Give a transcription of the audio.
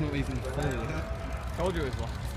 not even full. Told you it was one.